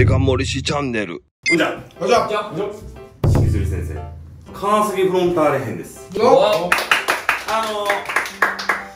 デカ盛りしチャンネル。じゃあじゃあじゃしきずり先生。金杉フロンターレ編です。お。あの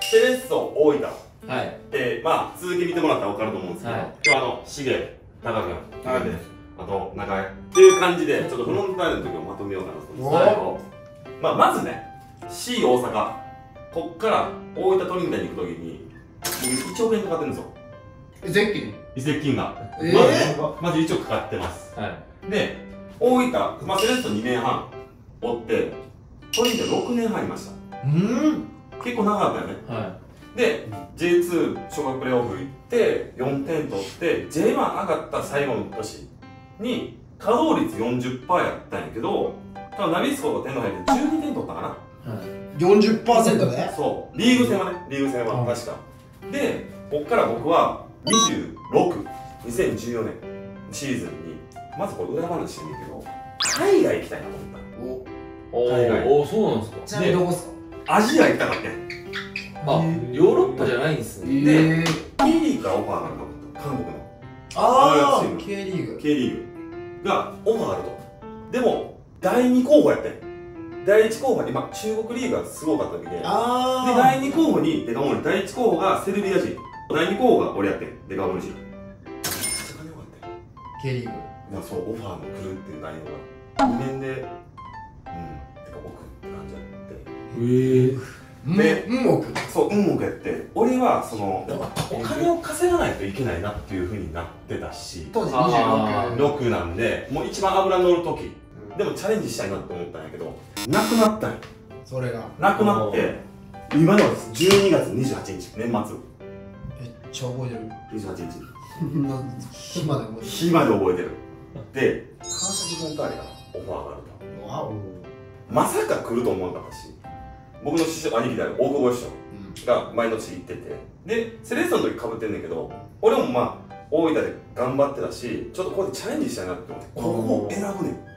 セレッソ大分。はい。でまあ続き見てもらったら分かると思うんですけど、はい。今日あのしげ高君はい。であと中江。っていう感じでちょっとフロンターレの時をまとめようかなと思うんですけど、まあ、まずね C 大阪。こっから大分トリニダに行く時に僕1億円かかってるんですよ。ゼッキン？移籍金が、えまずー？まず1億かかってます。はい。で大分、まあ、セレッソ2年半おってトリニダ6年半いました。うん。結構長かったよね。はで J2 小学プレーオフ行って4点取って J1 上がった最後の年に稼働率40%やったんやけど多分ナビスコと天皇杯で12点取ったかな。40%でそう。リーグ戦はねリーグ戦はうん。確か。でこっから僕は262014年シーズンにまずこれ裏話してみるけど海外行きたいなと思っおい海外。おおそうなんですか。ちなみにどこっすか？たアジア行きたかったんあヨーロッパじゃないんですねえ K リーグからオファーがあると思った韓国の。ああ K リーグ。K リーグがオファーあると。でも第2候補やってん第1候補に、まあ、中国リーグがすごかった時でで。あ第2候補にデカモリ第1候補がセルビア人第2候補が俺やってん？デカモリ人めっちゃ金よかったよ K リーグいやそうオファーも来るっていう内容が。2年でうんてか奥って感じやって。ええでうんうん奥そう運もやって。俺はそのやっぱお金を稼がないといけないなっていうふうになってたし。当時あ26 6なんでもう一番脂乗る時。でもチャレンジしたいなって思ったんやけどなくなったんよそれが。なくなって今ではです12月28日年めっちゃ覚えてる。末28日なん暇で覚えてる。日まで覚えてる。で川崎フロンターレからオファーがあると。わお。まさか来ると思わなかったし僕の師匠兄貴である大久保師匠が毎年行っててでセレッソの時かぶってんねんけど俺もまあ大分で頑張ってたしちょっとここでチャレンジしたいなって思ってここを選ぶねん。はい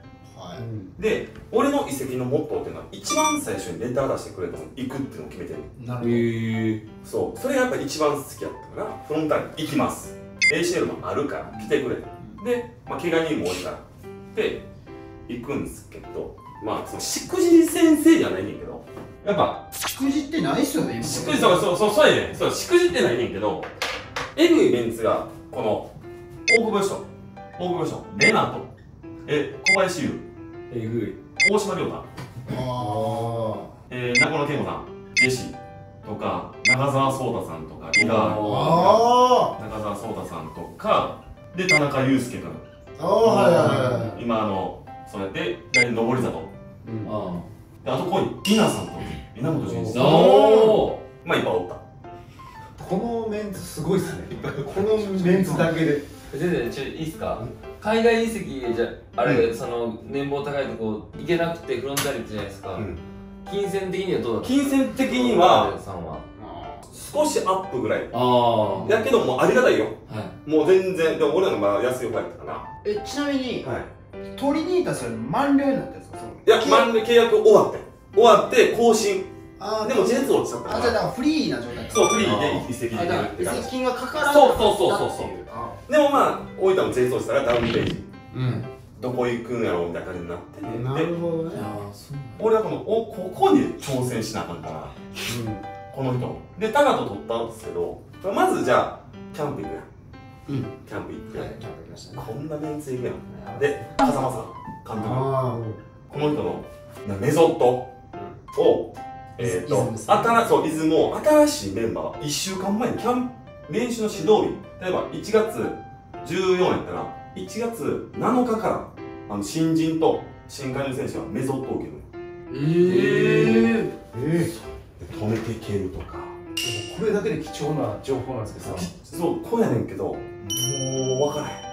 で俺の移籍のモットーっていうのは一番最初にレター出してくれたのに行くっていうのを決めてるなるほど。ええそう。それがやっぱ一番好きやったからフロンターレに行きます。ACL もあるから来てくれで、まあ、怪我人も多いから。で行くんですけどまあそのしくじり先生じゃないねんけど。やっぱしくじってないっすよね今しくじそうそうそうそうやねん。そうしくじってないねんけどえぐいメンツがこの大久保師匠。大久保師匠。レナと。え小林優えぐい。大島亮太。あえー、中野健吾さん、ジェシーとか、中澤壮太さんとか、伊賀ああ中澤壮太さんとか、で、田中裕介君。ああはいはいはい今、あの、そうやって、左の上り里。あで、あとここに、稲さんと、稲本潤一さん。まあ、いっぱいおった。このメンツすごいっすね。このメンツだけで。全然ちょいいっすか？海外移籍じゃあれ、その年俸高いとこ行けなくてフロンターレじゃないですか、うん金銭的にはどうだった金銭的には、さんは少しアップぐらい。ああやけど、もうありがたいよ。はいもう全然、でも俺らのまだ安い方やったかえちなみにな。はい。トリニータスより満了になったんですか？そのいや、まん契約終わって。終わって、更新。あーでも、ジェッツ落ちちゃったから。あじゃあだからフリーな状態そう、フリーで移籍でき金がかからなそうそうそうそうそうでもまあ、大分も前走したらダウンページ。うんどこ行くんやろうみたいな感じになってね。なで、るほどねああそう俺はこの、おここに挑戦しなあかんから、この人。で、タカと取ったんですけど、まずじゃあ、キャンプ行くやん。うんキャンプ行って、はいキャンプ行きましたねこんなメンツいるやん。で、風間さん、監督。あこの人のなメソッドを、えっ、とイズム、ですね新そう、出雲、新しいメンバー、1週間前にキャン練習の指導日、例えば1月14やったら、1月7日からあの新人と新加入選手はメソッドを受けるの。ええ止めていけるとか。これだけで貴重な情報なんですけどさそう、こうやねんけど、もう分からへん。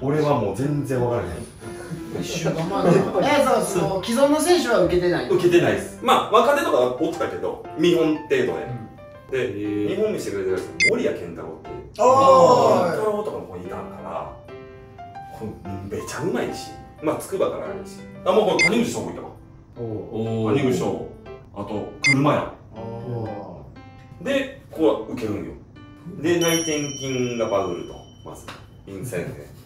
俺はもう全然分からへん。一週間前で えそうその既存の選手は受けてない受けてないです。まあ、若手とかはおったけど、見本程度で。で、日本見せてくれてるやつ森谷健太郎っていう。あ健太郎とかもいたから、これめちゃうまいし、まあ、筑波からあるし。あ、もうこれ谷口翔もいたわ。おおお谷口翔。あと、車屋。あで、ここは受けるんよ。で、内転筋がバグると、まず、陰線で。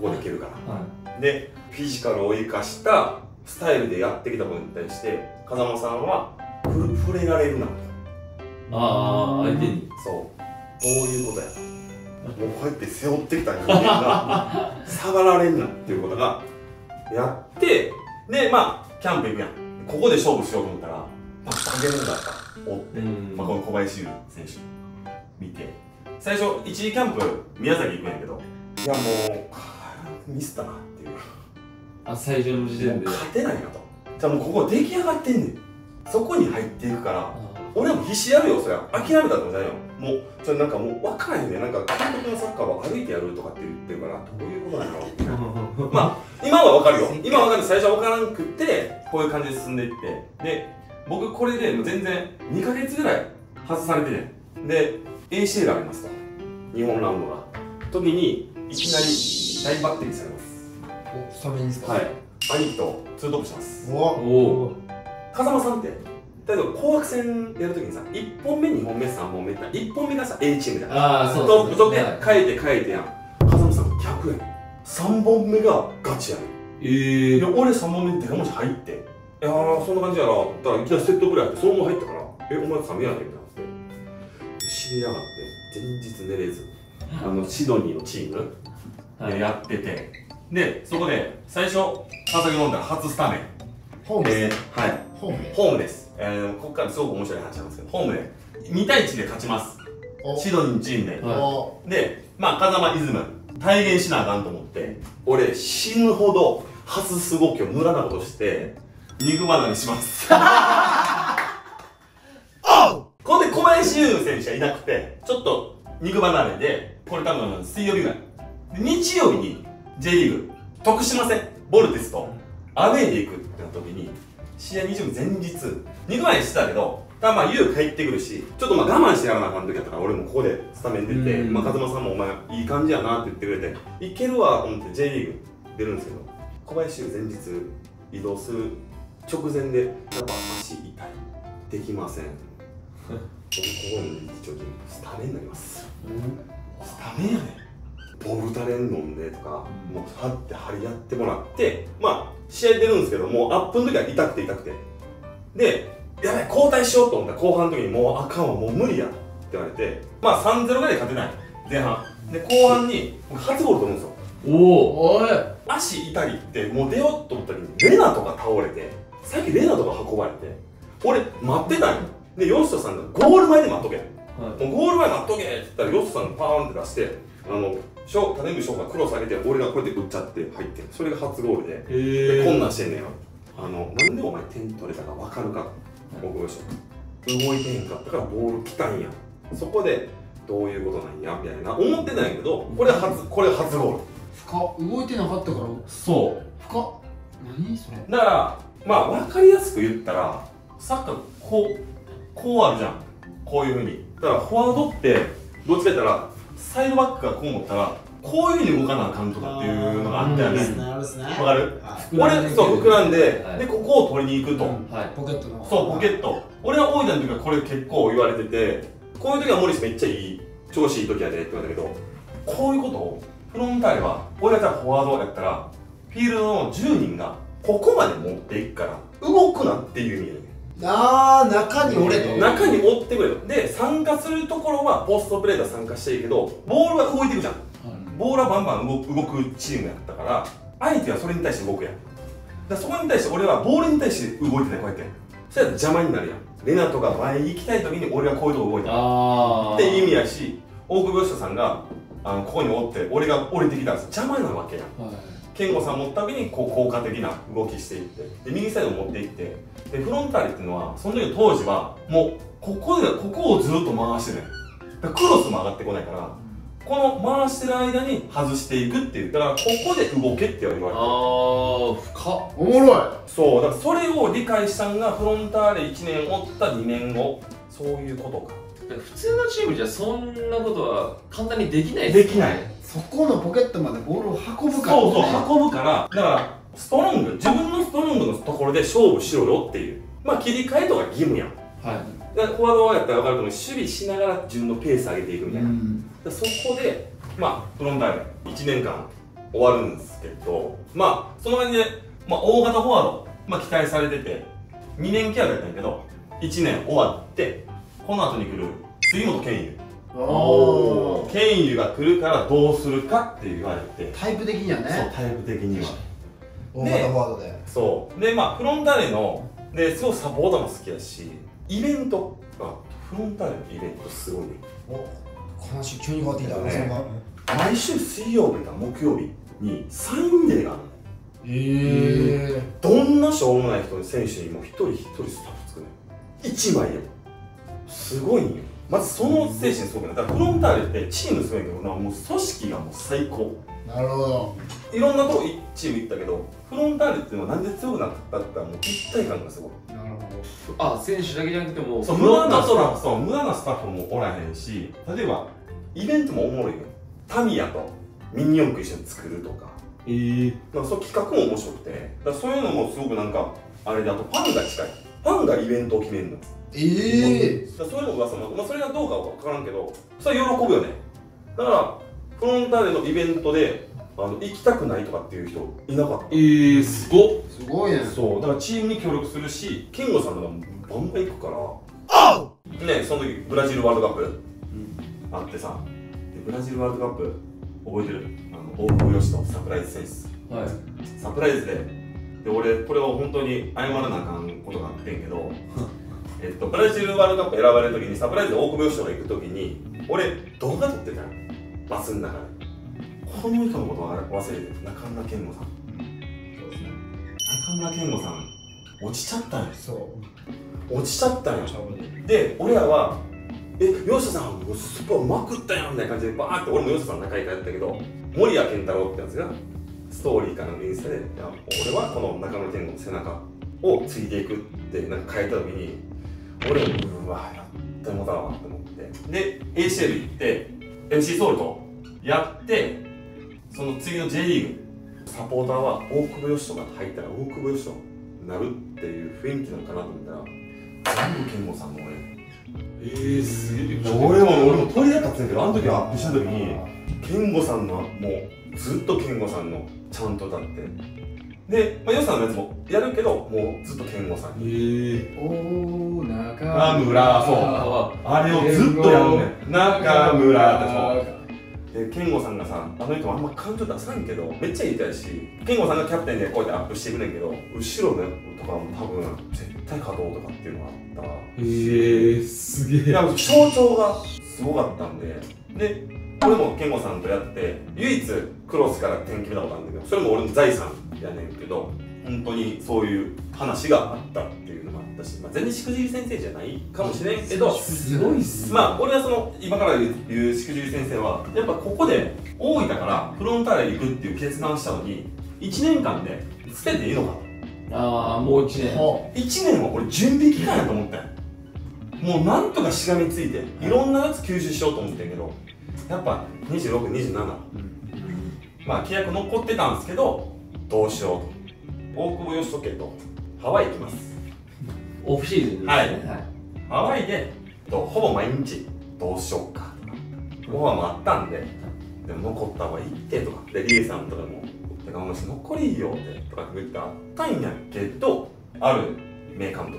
ここでいけるからはでフィジカルを生かしたスタイルでやってきたことに対して風間さんはふ触れられるなといああ相手に。そう。こういうことや。ともうこうやって背負ってきた人間が触られんなっていうことがやってでまあキャンプ行くやん。ここで勝負しようと思ったらまあ下げるんだった。おって、うん。まあ、この小林優選手見て。最初一時キャンプ宮崎行くんやけどいやもうミスったなっていう。あ最初の時点で。勝てないなと。じゃあもうここ出来上がってんねん。そこに入っていくから俺はもう必死やるよそりゃ。諦めたってことないよ。もうそれなんかもう分からへんねん。なんか監督のサッカーは歩いてやるとかって言ってるからどういうことなの まあ今は分かるよ。今は分かる。最初は分からんくってこういう感じで進んでいって。で僕これで全然2ヶ月ぐらい外されてねで ACL がありますと。日本ラウンドが。時にいきなり大バッテリーされます。おスタメンですか？はい。兄貴とツートップします。おおお風間さんって？例えば紅白戦やるときにさ1本目2本目3本目って1本目がさ A チームじゃんああそうトップとではい。て変えてやん。風間さん逆やん3本目がガチやねん。ええで俺3本目にデカ文字入っていやーそんな感じやなだからいきなりセットプレー入ってそのまま入ったから。えお前サメやねんみたいなって。知りやがって。前日寝れず。あのシドニーのチーム。はい。でやってて。でそこで最初川崎飲んだら初スタメン。ホームえですーはい。ホームでホームです、えー、ここからすごく面白い話なんですけどホームで2対1で勝ちます。お。シドニーのチームで、はいお。でまあ風間イズム体現しなあかんと思って俺死ぬほど外す動きを無駄なことして肉離れします。ここで小林優選手がいなくてちょっと肉離れでこれ多分水曜日ぐらい。で日曜日に J リーグ徳島戦ボルテスとアウェーで行くってなった時に試合日曜日前日。肉離れしてたけどただまあ優帰ってくるしちょっとまあ我慢してやらなあかん時やったから俺もここでスタメン出て、うん。まあ、風間さんもお前いい感じやなって言ってくれていけるわと思って J リーグ出るんですけど小林優前日移動する直前でやっぱ足痛い。できません。僕ここに一応スタメンになります。スタメンやねボルタレン飲んでとかもうはって張り合ってもらってまあ試合出るんですけどもうアップの時は痛くて痛くて。でやばい交代しようと思った。ら後半の時にもうあかんわもう無理やって言われてまあ3-0ぐらいで勝てない。前半。で後半に僕初ゴール取るんですよ。おお足痛いってもう出ようと思った時にレナとか倒れてさっきレナとか運ばれて俺待ってたんよ。でヨシトさんがゴール前で待っとけ。はもうゴール前待っとけって言ったらヨシトさんがパーンって出してあのショ種海翔がクロス上げて俺がこうやって打っちゃって入ってんそれが初ゴールで。いえでこんなんしてんねんよ。あのなんでお前点取れたか分かるか僕も動いてへんかったからボール来たんや。そこでどういうことなんやみたいな。思ってたんやけどこれ初これ初ゴール。深っ。動いてなかったから。そう。深っ。何？それ。だからまあ分かりやすく言ったらサッカーこうこうあるじゃん。こういうふうに。だからフォワードってどっちか言ったらサイドバックがこう思ったらこういうふうに動かなあかんとかっていうのがあったよね。わかる？はい。俺そう膨らんで、はい。でここを取りに行くと、うん。はい。ポケットのそうポケット。俺は大分の時はこれ結構言われててこういう時はモリスめっちゃいい調子いい時やでって言われたけどこういうことをフロンターレは俺がじゃあフォワードやったらフィールドの10人がここまで持っていくから動くなっていう意味やねあー中に俺と。えー中に追ってくれるで参加するところはポストプレーでは参加していいけどボールは動いていくじゃん。ボールはバンバン動く動くチームやったから相手はそれに対して動くやん。だそこに対して俺はボールに対して動いてないこうやって。そしたら邪魔になるやん。レナとか前に行きたい時に俺はこういうとこ動いてるああって意味やし大久保嘉人さんがあのここにおって俺が降りてきたら邪魔になるわけやん。はい健吾さん持った時にこう効果的な動きしていってで右サイド持っていってでフロンターレっていうのはその時の当時はもうここでここをずっと回してるだからクロスも上がってこないからこの回してる間に外していくっていう。だからここで動けって言われてああ深っ。おもろい。そうだからそれを理解したんがフロンターレ1年おった2年後。そういうことか。普通のチームじゃそんなことは簡単にできないできないそこのポケットまでボールを運ぶからそうそう運ぶからだからストロング自分のストロングのところで勝負しろよっていう。まあ切り替えとか義務やん。はい。だからフォワードやったら分かると思う守備しながら自分のペース上げていくみたいな、そこでまあフロンターレ1年間終わるんですけどまあその感じで、まあ、大型フォワード、まあ、期待されてて2年契約やったんやけど1年終わってこの後に来る杉本健佑おー。健佑が来るからどうするかって言われて、タイプ的にはそうねタイプ的には。大型フォワードで。そう。でまあフロンターレのですごいサポーターも好きやしイベントがフロンターレのイベントすごいね。お話急に変わってきたね。毎週水曜日か木曜日にサインデーがあるの。ええどんなしょうもない人に選手にも一人一人スタッフ作る1枚よすごいんよまずその精神すごくない。だからフロンターレってチームすごいけどなもう組織がもう最高。なるほど。いろんなとこチーム行ったけどフロンターレっていうのはなんで強くなったってもう一体感がすごい。なるほあ選手だけじゃなくてもそう無駄なスタッフそう無駄なスタッフもおらへんし例えばイベントもおもろいよ。タミヤとミニ四駆一緒に作るとか。えー、なんかそう企画も面白くて。だそういうのもすごくなんかあれであとファンが近いファンがイベントを決めるの。どええだからそういうの噂も、まあ、それがどうかは分からんけどそれは喜ぶよね。だからフロンターレのイベントであの行きたくないとかっていう人いなかった。えー、すごっ。すごいね。そう。だからチームに協力するし健吾さんとかもバンバン行くから。ねその時ブラジルワールドカップ、あってさ。でブラジルワールドカップ覚えてる？あの大久保嘉人サプライズセンス。はい。サプライズでで俺これを本当に謝らなあかんことがあってんけど えっとブラジルワールドカップ選ばれる時にサプライズで大久保嘉人が行く時に俺動画撮ってたよ。バスの中で。この人のことは忘れて中村健吾さん。中村健吾さん落ちちゃったんよ。そう。落ちちゃったんよ。で俺らは「え吉田さんもうスーパーうまくったよ」みたいな感じでバーって俺も吉田さん仲良いからやったけど森谷健太郎ってやつがストーリーかなんかインスタでいや「俺はこの中村健吾の背中をついていく」ってなんか書いた時に俺もうわやってもだわって思って。で ACL 行って MC ソウルとやってその次の J リーグサポーターは大久保嘉人が入ったら大久保嘉人になるっていう雰囲気なのかなと思ったら全部健吾さんの俺えー、すげえ。俺も俺も鳥だったんですけどあの時アップした時に健吾さんのもうずっと健吾さんのちゃんと歌って。で、まあ、ヨシさんのやつもやるけどもうずっと健吾さんえ。ー、おー中中村そう。ああれをずっとやるね中村ってそう。で健吾さんがさあの人もあんま感情出さんけどめっちゃ言いたいし健吾さんがキャプテンでこうやってアップしてくれんけど後ろのとかも多分絶対勝とうとかっていうのがあった。えー、すげえ。象徴がすごかったんで。で俺も健吾さんとやって唯一クロスから点決めたことあるんだけどそれも俺の財産やねんけど本当にそういう話があったっていうのもあったし、まあ、全然しくじり先生じゃないかもしれんけどすごいっすまあ俺はその今から言うしくじり先生はやっぱここで大分からフロンターレ行くっていう決断したのに1年間で捨てていいのかああもう一年。ほ1年は俺準備期間やと思ったよもうなんとかしがみついていろんなやつ吸収しようと思ってんけどやっぱ2627、まあ契約残ってたんですけどどうしようと。大久保嘉人家と。ハワイ行きます。オフシーズンですね。はい。ハワイでとほぼ毎日どうしようか。とかオファーもあったんででも残った方がいいってとか。でリエさんとかも「てかお前残りいいよ」ってとか言ってあったんやけどある。名監督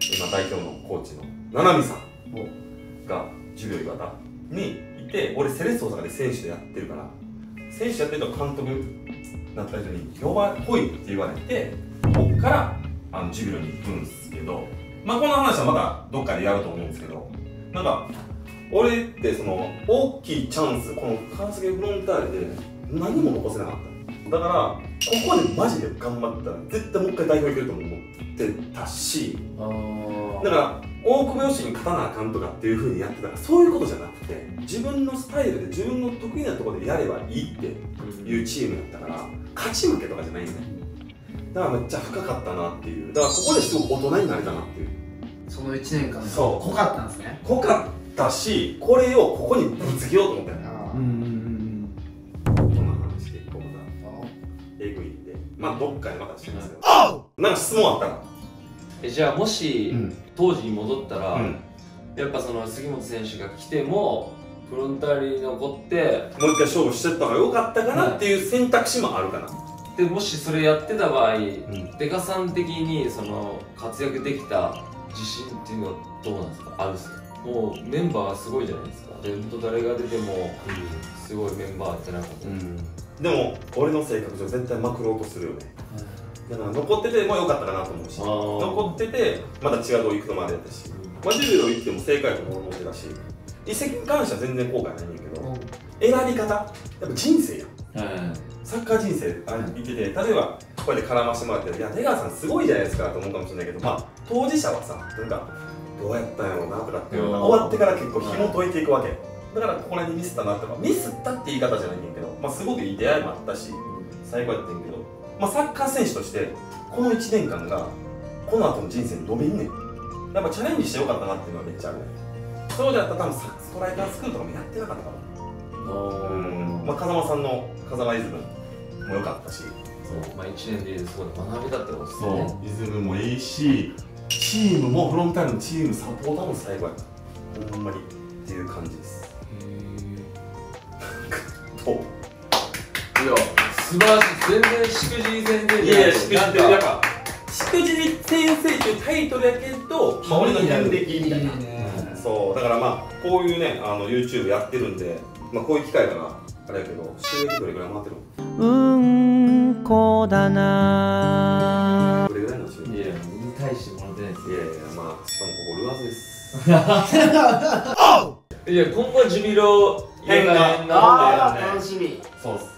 今代表のコーチの七海さんが授業岩田にいて俺セレッソ大阪で選手でやってるから選手やってると監督になった人に呼ば来いって言われてこっからあの授業に行くんですけどまあこの話はまたどっかでやると思うんですけどなんか俺ってその大きいチャンスこの川崎フロンターレで何も残せなかった。だからここでマジで頑張ったら絶対もう一回代表いけると思ってたしあー。だから大久保嘉に勝たなあかんとかっていうふうにやってたらそういうことじゃなくて自分のスタイルで自分の得意なところでやればいいっていうチームやったから勝ち負けとかじゃないんだよ。だからめっちゃ深かったなっていう。だからここですごく大人になれたなっていう。その1年間そう。濃かったんですね。濃かったしこれをここにぶつけようと思ったよあうんうんうんこんな話でこうまた？えぐいんでまあどっかでまたしますよ。なんか質問あったらえじゃあもし、ん当時に戻ったら、うん。やっぱその杉本選手が来てもフロンターレに残ってもう一回勝負してった方が良かったかなっていう選択肢もあるかな、でもしそれやってた場合、ん。デカさん的にその活躍できた自信っていうのはどうなんですか？あるんですか？もうメンバーがすごいじゃないですか。で本当誰が出てもすごいメンバーってなんかでも俺の性格上絶対まくろうとするよねだから残ってても良かったかなと思うし残っててまた違うとこ行くのもあれやったし。まあジュビロ行っても正解だと思ってたし移籍に関しては全然後悔ないんだけど選び方やっぱ人生やん。サッカー人生あ言ってて例えばこうやって絡ましてもらって「いや出川さんすごいじゃないですか」と思うかもしれないけどまあ当事者はさなんかどうやったんやろうなとかっていう終わってから結構紐解いていくわけ。だからここら辺にミスったなとかミスったって言い方じゃないんだけど、まあ、すごくいい出会いもあったし最高やってんけど、まあ、サッカー選手としてこの1年間がこの後の人生に伸びんねん。やっぱチャレンジしてよかったなっていうのはめっちゃあるねそうじゃったら多分さストライカースクールとかもやってなかったかも。うん。まあ風間さんの風間イズムも良かったし。そう。まあ1年ですごい学べたってことですそね。う、リズムもいいし、チームもフロンターレのチームサポーターも最後や。ほんまに。っていう感じです。どう？いや素晴らしい。全然しくじり先生い。やいや、しくじってる。やっぱぱ、しくじり先生っていうタイトルやけど、まあ、俺の遍歴みたいな。そう、だからまあ、こういうね、あの YouTube やってるんで、まあ、こういう機会から、あれやけど、収益どれぐらい回ってるうんこだな。どれぐらいなんですよ。いや大してもらってないです。いやいや、まあ、しかもここルアーズです。いや今後ジュビロ変が変な楽しみ。そうっす。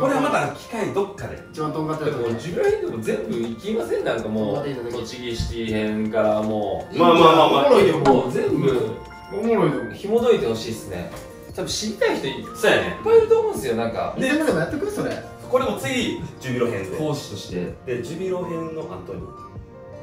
これはまた機会どっかで。一番とんがってでもジュビロ編でも全部行きませんなんかもう。栃木シティ編からもまあまあまあまあ。おもろいようもう。全部。おもろいよ紐解いてほしいっすね。多分知りたい人いっそうやね。ぱいいると思うんですよなんか。ででもやってくそれ。これも次、ジュビロ編で。講師としてで、ジュビロ編の後に、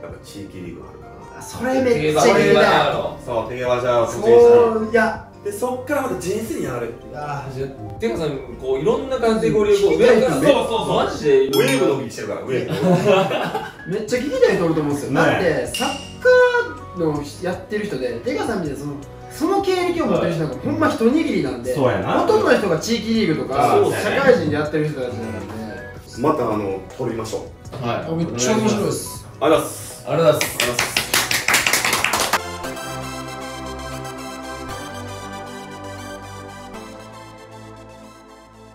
やっぱ地域リーグあるかな。それめっちゃいやろそう、手際じゃあ、そういやで、そっからまた人生にやられる。いやじゃあてかさんこういろんなカテゴリーをこう上からそうそうそう。マジで？ウェーブの動きしてるから、ウェーブ。めっちゃ聞きたい人おると思うんですよ、ねだってサッカーのやってる人でデカさんみたいなそのその経歴を持ってる人なんかほんま一握りなんでそうやな。ほとんどの人が地域リーグとかそう社会人でやってる人たちなんで。また、あの、撮りましょう。はい。めっちゃ面白いです。ありがとうございます。ありがとうございます